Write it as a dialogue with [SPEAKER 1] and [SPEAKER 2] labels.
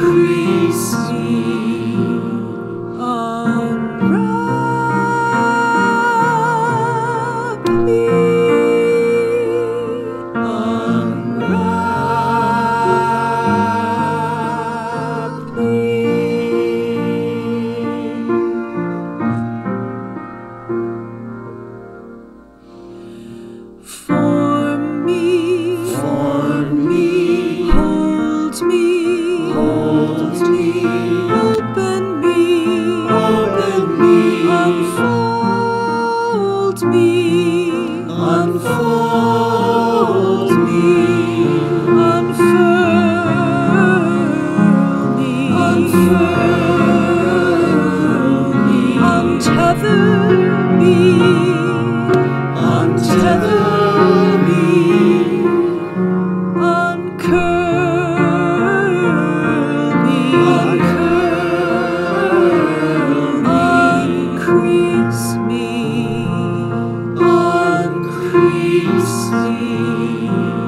[SPEAKER 1] Amen. Unfold me, unfold me, unfurl me, unfurl me, untether me. see.